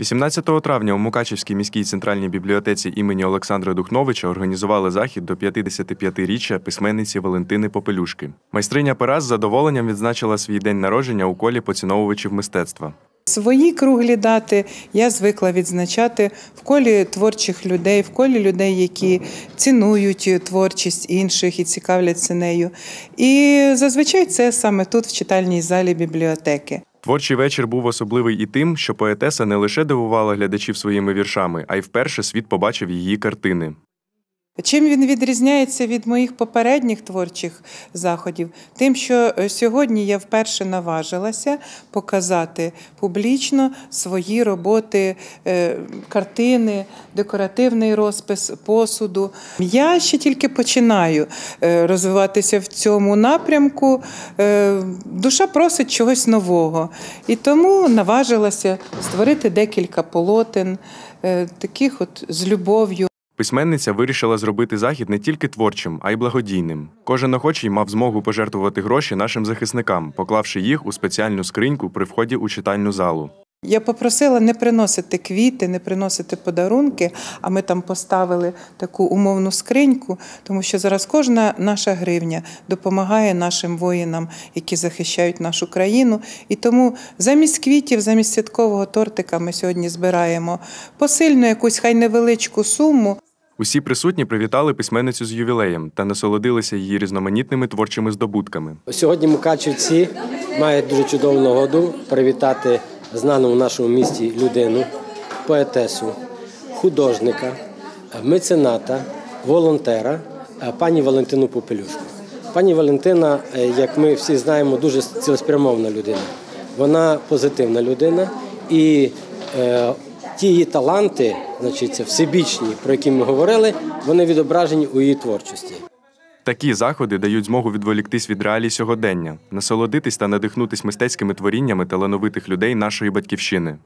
18 травня у Мукачівській міській центральній бібліотеці імені Олександра Духновича організували захід до 55-річчя письменниці Валентини Попелюшки. Майстриня пера з задоволенням відзначила свій день народження у колі поціновувачів мистецтва. Свої круглі дати я звикла відзначати в колі творчих людей, в колі людей, які цінують творчість інших і цікавляться нею. І зазвичай це саме тут, в читальній залі бібліотеки. Творчий вечір був особливий і тим, що поетеса не лише дивувала глядачів своїми віршами, а й вперше світ побачив її картини. Чим він відрізняється від моїх попередніх творчих заходів? Тим, що е, сьогодні я вперше наважилася показати публічно свої роботи, е, картини, декоративний розпис посуду. Я ще тільки починаю е, розвиватися в цьому напрямку. Душа просить чогось нового. І тому наважилася створити декілька полотен, таких от з любов'ю. Письменниця вирішила зробити захід не тільки творчим, а й благодійним. Кожен охочий мав змогу пожертвувати гроші нашим захисникам, поклавши їх у спеціальну скриньку при вході у читальну залу. Я попросила не приносити квіти, не приносити подарунки, а ми там поставили таку умовну скриньку, тому що зараз кожна наша гривня допомагає нашим воїнам, які захищають нашу країну. І тому замість квітів, замість святкового тортика ми сьогодні збираємо посильну якусь хай невеличку суму. Усі присутні привітали письменницю з ювілеєм та насолодилися її різноманітними творчими здобутками. Сьогодні Мукачівці мають дуже чудову нагоду привітати знану в нашому місті людину, поетесу, художника, мецената, волонтера, пані Валентину Попелюшку. Пані Валентина, е, як ми всі знаємо, дуже цілеспрямована людина. Вона позитивна людина і е, ті її таланти, значить, це всебічні, про які ми говорили, вони відображені у її творчості. Такі заходи дають змогу відволіктись від реалій сьогодення, насолодитись та надихнутись мистецькими творіннями талановитих людей нашої батьківщини.